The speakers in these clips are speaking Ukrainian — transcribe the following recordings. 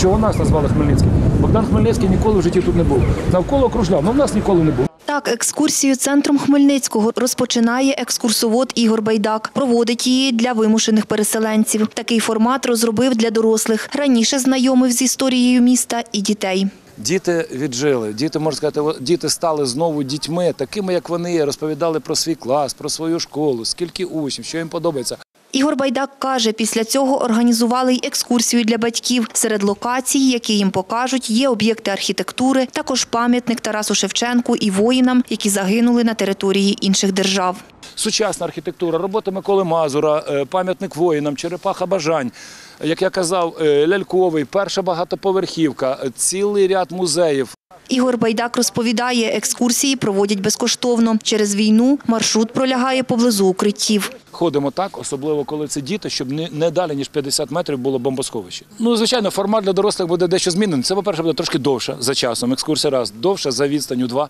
Чого нас назвали Хмельницьким? Богдан Хмельницький ніколи в житті тут не був. Навколо кружляв, але в нас ніколи не був. Так, екскурсію центром Хмельницького розпочинає екскурсовод Ігор Байдак. Проводить її для вимушених переселенців. Такий формат розробив для дорослих. Раніше знайомив з історією міста і дітей. Діти віджили, діти можна сказати, діти стали знову дітьми, такими як вони розповідали про свій клас, про свою школу, скільки учнів, що їм подобається. Ігор Байдак каже, після цього організували й екскурсію для батьків. Серед локацій, які їм покажуть, є об'єкти архітектури, також пам'ятник Тарасу Шевченку і воїнам, які загинули на території інших держав. Сучасна архітектура, роботи Миколи Мазура, е, пам'ятник воїнам, черепаха бажань. Як я казав, е, ляльковий, перша багатоповерхівка, е, цілий ряд музеїв. Ігор Байдак розповідає, екскурсії проводять безкоштовно. Через війну маршрут пролягає поблизу укриттів. Ходимо так, особливо коли це діти, щоб не, не далі ніж 50 метрів було бомбосховище. Ну, звичайно, формат для дорослих буде дещо змінений. Це, по-перше, буде трошки довше за часом. Екскурсія раз довша за відстанню два.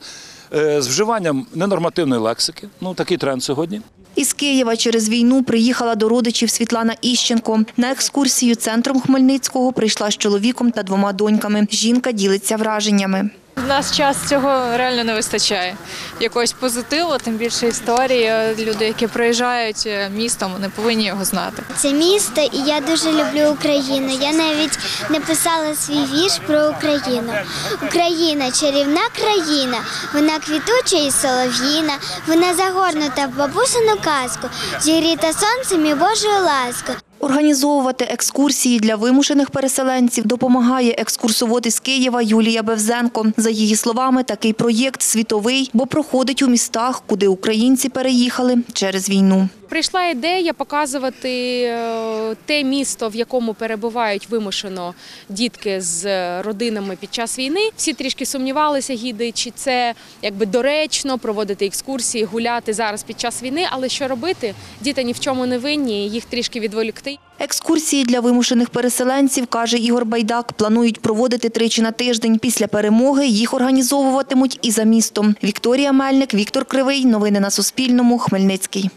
Е, з вживанням ненормативної лексики. Ну такий тренд сьогодні. Із Києва через війну приїхала до родичів Світлана Іщенко. На екскурсію центром Хмельницького прийшла з чоловіком та двома доньками. Жінка ділиться враженнями. В нас час цього реально не вистачає. Якогось позитиву, тим більше історії. Люди, які проїжджають е, містом, вони повинні його знати. Це місто, і я дуже люблю Україну. Я навіть написала свій вірш про Україну. Україна чарівна країна, вона квітуча і солов'їна, вона загорнута в бабусину казку, зігріта сонцем і Божою ласкою. Організовувати екскурсії для вимушених переселенців допомагає екскурсовод із Києва Юлія Бевзенко. За її словами, такий проєкт світовий, бо проходить у містах, куди українці переїхали через війну. Прийшла ідея показувати е, те місто, в якому перебувають вимушено дітки з родинами під час війни. Всі трішки сумнівалися, гіди, чи це якби доречно проводити екскурсії, гуляти зараз під час війни. Але що робити? Діти ні в чому не винні, їх трішки відволікти. Екскурсії для вимушених переселенців, каже Ігор Байдак, планують проводити тричі на тиждень. Після перемоги їх організовуватимуть і за містом. Вікторія Мельник, Віктор Кривий. Новини на Суспільному. Хмельницький.